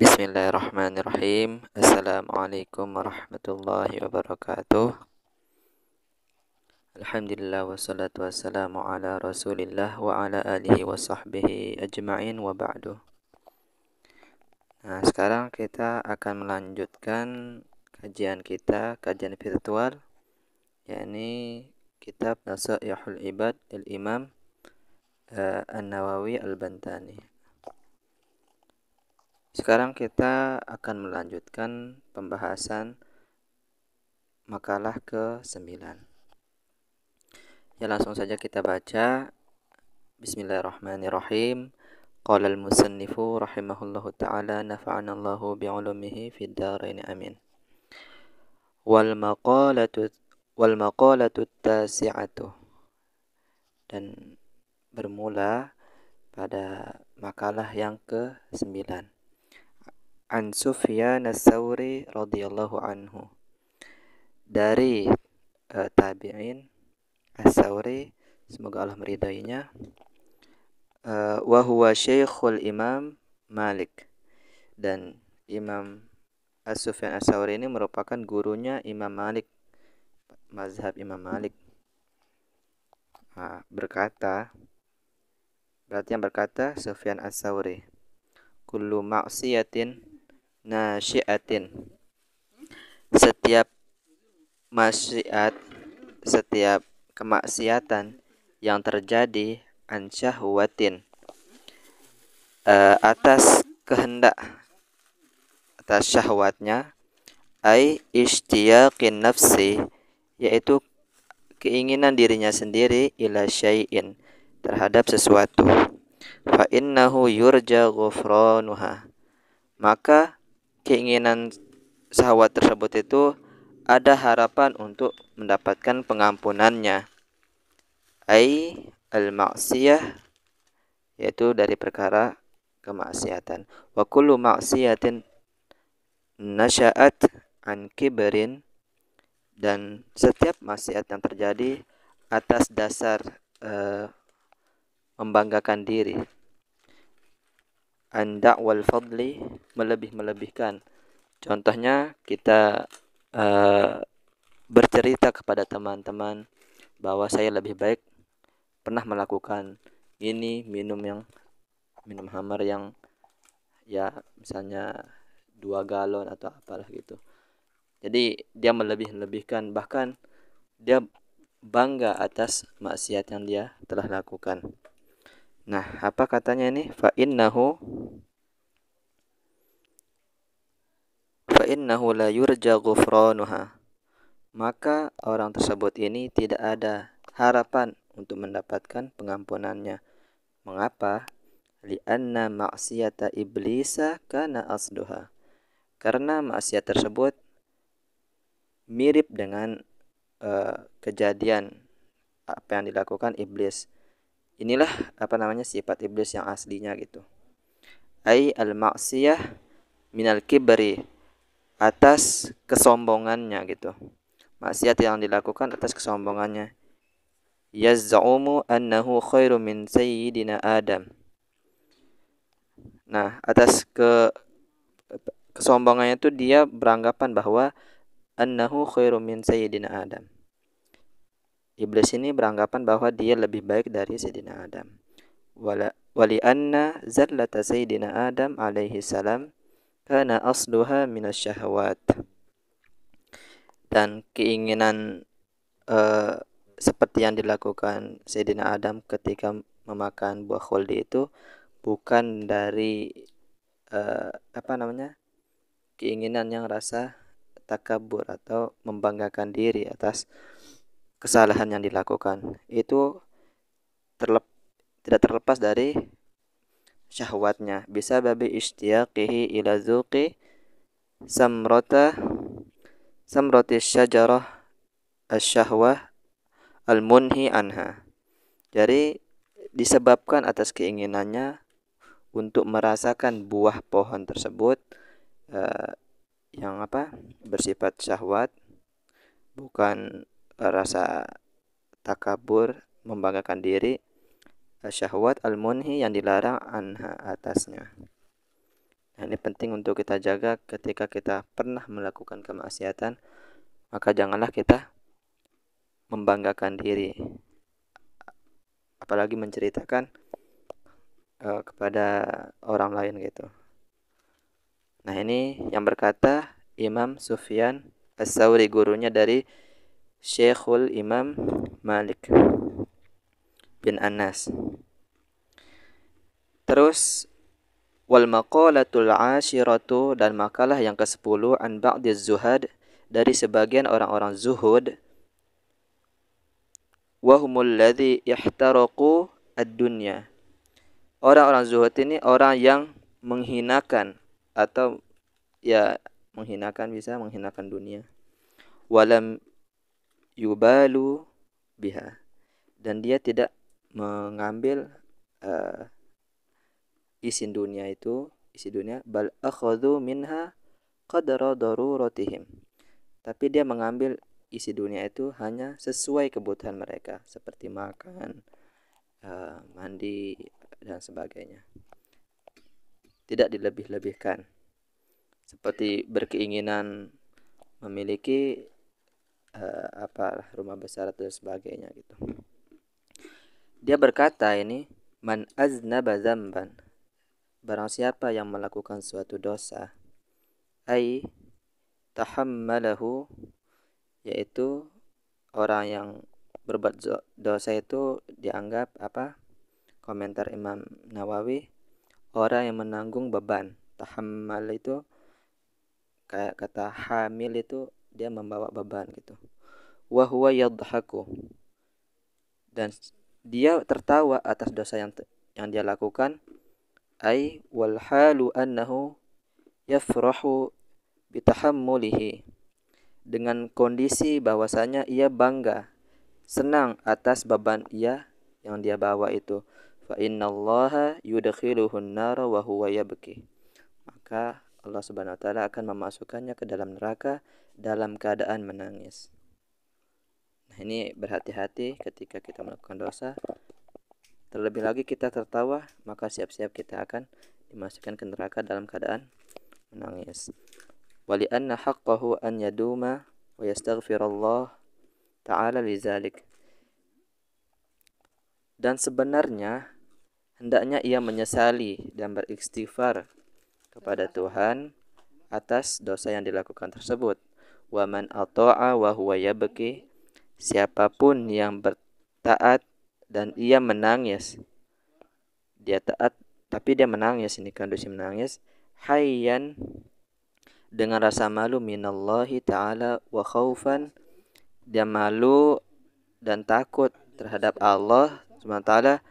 Bismillahirrahmanirrahim. Assalamualaikum warahmatullahi wabarakatuh. Alhamdulillah wassalatu wassalamu ala rasulillah wa ala alihi wa sahbihi ajma'in wa ba'du. Nah, sekarang kita akan melanjutkan kajian kita, kajian virtual, yakni kitab Nasaihul Ibad al-Imam uh, An-Nawawi Al-Bantani. Sekarang kita akan melanjutkan pembahasan makalah ke-9. Ya langsung saja kita baca. Bismillahirrahmanirrahim. Qala al-musannifu rahimahullahu taala nafa'ana Allahu bi'ulumihi fid dharain amin. Wal maqalatu wal maqalatu tasi'atu. Dan bermula pada makalah yang ke-9 an Sufyan as-Sawri radhiyallahu anhu. Dari uh, tabi'in as-Sawri semoga Allah meridainya. Uh, wa huwa syekhul Imam Malik. Dan Imam As-Sufyan As-Sawri ini merupakan gurunya Imam Malik mazhab Imam Malik. Nah, berkata berarti yang berkata Sufyan As-Sawri kullu ma'siyatin nasyiatin setiap maksiat setiap kemaksiatan yang terjadi an syahwatin uh, atas kehendak atas syahwatnya ai istiyaqin nafsi yaitu keinginan dirinya sendiri ila syai'in terhadap sesuatu. Fa innahu yurja ghufranuha. Maka keinginan sahabat tersebut itu ada harapan untuk mendapatkan pengampunannya. Ai al-ma'siyah yaitu dari perkara kemaksiatan. Wa kullu ma'siyatin nasya'at an kibrin dan setiap maksiat yang terjadi atas dasar uh, membanggakan diri anda wal fadli melebih-melebihkan. Contohnya kita uh, bercerita kepada teman-teman bahwa saya lebih baik pernah melakukan ini minum yang minum hammer yang ya misalnya dua galon atau apalah gitu. Jadi dia melebih-lebihkan bahkan dia bangga atas maksiat yang dia telah lakukan. Nah, apa katanya ini? Fa innahu fa innahu la yurja ghufranuha. Maka orang tersebut ini tidak ada harapan untuk mendapatkan pengampunannya. Mengapa? Lianna maksiata iblisa kana asduha. Karena maksiat tersebut mirip dengan uh, kejadian apa yang dilakukan iblis inilah apa namanya sifat iblis yang aslinya gitu. Ai al maksiyah minal kibri atas kesombongannya gitu. Maksiat yang dilakukan atas kesombongannya. Yaz'umu annahu khairu min sayyidina adam. Nah atas ke kesombongannya itu dia beranggapan bahwa annahu khairu min sayyidina adam Iblis ini beranggapan bahwa dia lebih baik dari Sayyidina Adam. Wali anna zallata Sayyidina Adam alaihi salam kana asluha minasyahawat. Dan keinginan uh, seperti yang dilakukan Sayyidina Adam ketika memakan buah khuldi itu bukan dari uh, apa namanya keinginan yang rasa takabur atau membanggakan diri atas kesalahan yang dilakukan itu terlep, tidak terlepas dari syahwatnya. Bisa babi istiaqihi ila zuqi samrata samrati syajarah asyahwah al-munhi anha. Jadi disebabkan atas keinginannya untuk merasakan buah pohon tersebut uh, yang apa? bersifat syahwat bukan rasa takabur, membanggakan diri, syahwat al-munhi yang dilarang anha atasnya. nah, ini penting untuk kita jaga ketika kita pernah melakukan kemaksiatan maka janganlah kita membanggakan diri apalagi menceritakan uh, kepada orang lain gitu nah ini yang berkata Imam Sufyan As-Sawri gurunya dari Syekhul Imam Malik bin Anas. Terus wal maqalatul ashiratu dan makalah yang ke-10 an ba'diz zuhad dari sebagian orang-orang zuhud wahumul ladzi ihtaraqu ad-dunya. Orang-orang zuhud ini orang yang menghinakan atau ya menghinakan bisa menghinakan dunia. Walam yubalu biha. Dan dia tidak mengambil uh, isi dunia itu isi dunia bal akhadhu minha qadra daruratihim. Tapi dia mengambil isi dunia itu hanya sesuai kebutuhan mereka seperti makan uh, mandi dan sebagainya. Tidak dilebih-lebihkan. Seperti berkeinginan memiliki uh, apa rumah besar atau sebagainya gitu. Dia berkata ini man aznaba zamban barang siapa yang melakukan suatu dosa ai tahammalahu yaitu orang yang berbuat dosa itu dianggap apa komentar Imam Nawawi orang yang menanggung beban tahammal itu kayak kata hamil itu dia membawa beban gitu. Wa huwa yadhaku. Dan dia tertawa atas dosa yang yang dia lakukan. Ai wal halu annahu yafrahu bitahammulihi. Dengan kondisi bahwasanya ia bangga senang atas beban ia yang dia bawa itu. Fa innallaha yudkhiluhun nara wa huwa yabki. Maka Allah Subhanahu wa taala akan memasukkannya ke dalam neraka dalam keadaan menangis. Nah, ini berhati-hati ketika kita melakukan dosa. Terlebih lagi kita tertawa, maka siap-siap kita akan dimasukkan ke neraka dalam keadaan menangis. Wali anna haqqahu an yaduma wa yastaghfirullah ta'ala lizalik. Dan sebenarnya hendaknya ia menyesali dan beristighfar kepada Tuhan atas dosa yang dilakukan tersebut. Wa man ata'a wa huwa yabki. Siapa pun yang bertaat dan ia menangis dia taat tapi dia menangis ini kondisi menangis hayyan dengan rasa malu minallahi ta'ala wa khaufan dia malu dan takut terhadap Allah SWT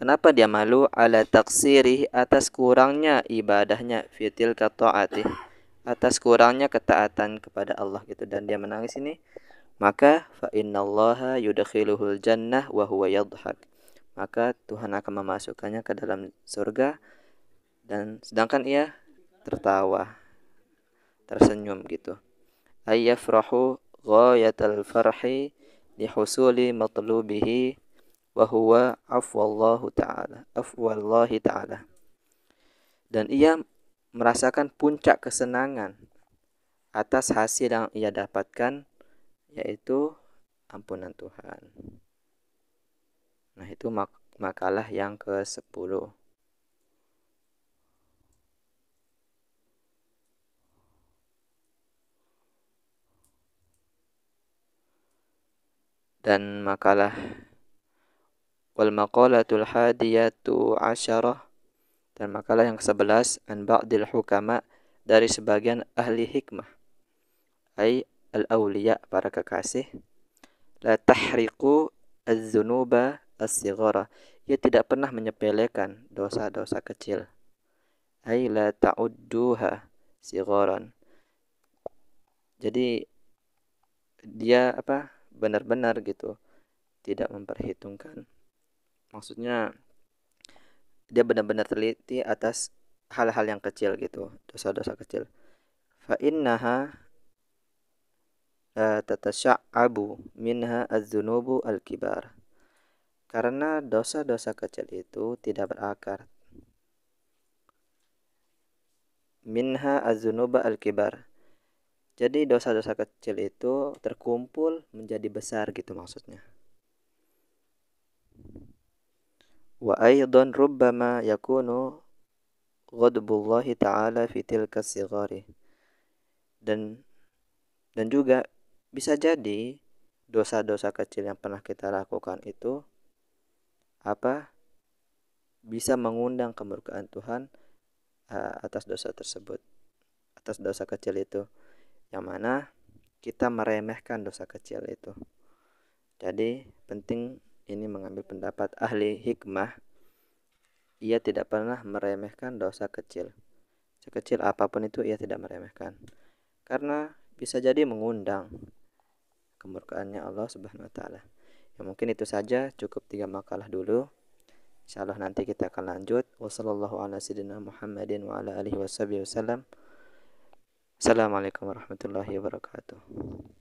Kenapa dia malu? Ala taksiri atas kurangnya ibadahnya fitil ta'ati atas kurangnya ketaatan kepada Allah gitu. Dan dia menangis ini maka fa innallaha yudkhiluhul jannah wa huwa yadhhak. Maka Tuhan akan memasukkannya ke dalam surga dan sedangkan ia tertawa tersenyum gitu. Ayyafrahu ghayatal farhi lihusuli matlubihi wa huwa afwallahu ta'ala afwallahi ta'ala. Dan ia merasakan puncak kesenangan atas hasil yang ia dapatkan yaitu ampunan Tuhan. Nah itu mak makalah yang ke-10 dan makalah wal maqalatul hadiyatu asyarah dan makalah yang ke-11 an ba'dil hukama dari sebagian ahli hikmah. Ai al awliya para kekasih. La tahriqu az-zunuba as-sighara. Ia tidak pernah menyepelekan dosa-dosa kecil. Ai la ta'udduha sigharan. Jadi dia apa benar-benar gitu tidak memperhitungkan. Maksudnya dia benar-benar teliti atas hal-hal yang kecil gitu dosa-dosa kecil fa innaha la tatasya'abu minha az-zunubu al-kibar karena dosa-dosa kecil itu tidak berakar minha az-zunuba al-kibar. Jadi dosa-dosa kecil itu terkumpul menjadi besar gitu maksudnya. Wa aidan rubbama yakunu ghadbullahi ta'ala fi tilka sigari. Dan dan juga bisa jadi dosa-dosa kecil yang pernah kita lakukan itu apa bisa mengundang kemurkaan Tuhan uh, atas dosa tersebut atas dosa kecil itu yang mana kita meremehkan dosa kecil itu jadi penting ini mengambil pendapat ahli hikmah ia tidak pernah meremehkan dosa kecil sekecil apa pun itu ia tidak meremehkan karena bisa jadi mengundang kemurkaannya Allah Subhanahu wa taala. Ya mungkin itu saja cukup tiga makalah dulu. Insyaallah nanti kita akan lanjut. Wassalamualaikum warahmatullahi wabarakatuh.